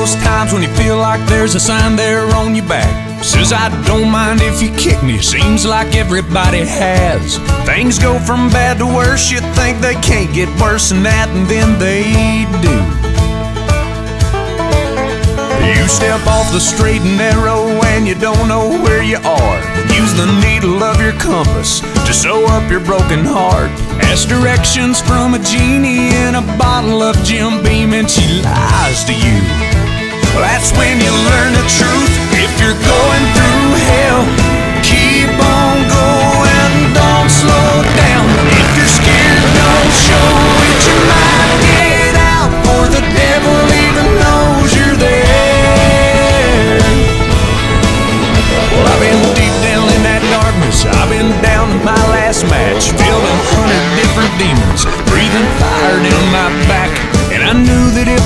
those times when you feel like there's a sign there on your back. Says I don't mind if you kick me, seems like everybody has. Things go from bad to worse, you think they can't get worse than that, and then they do. You step off the straight and narrow and you don't know where you are. Use the needle of your compass to sew up your broken heart. Ask directions from a genie in a bottle of Jim Beam and she lies to you. That's when you learn the truth. If you're going through hell, keep on going, don't slow down. If you're scared, don't show it. You might get out, or the devil even knows you're there. Well, I've been deep down in that darkness. I've been down to my last match, feeling a hundred different demons, breathing fire down my back.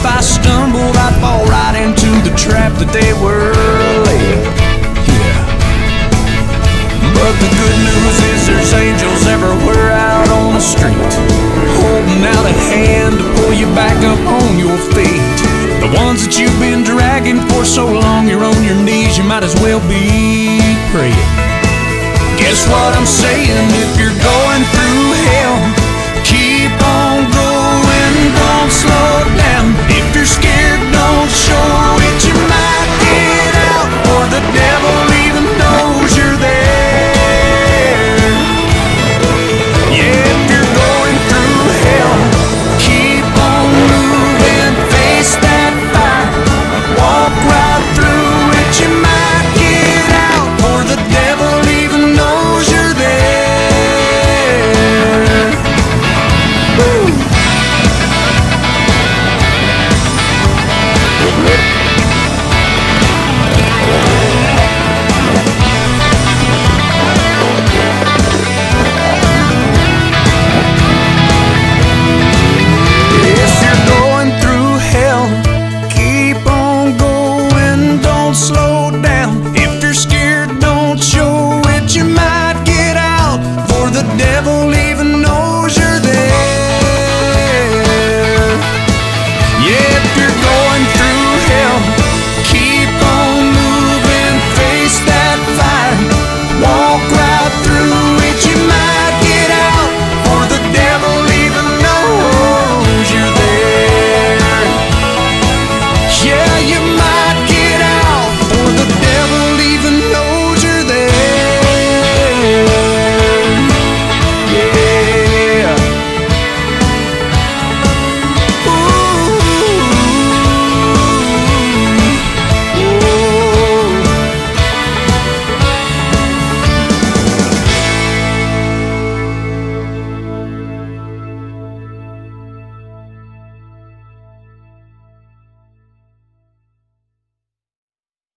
I stumbled, I'd fall right into the trap that they were laying. Yeah. But the good news is there's angels everywhere out on the street, holding out a hand to pull you back up on your feet. The ones that you've been dragging for so long, you're on your knees, you might as well be praying. Guess what I'm saying? If you're going through devil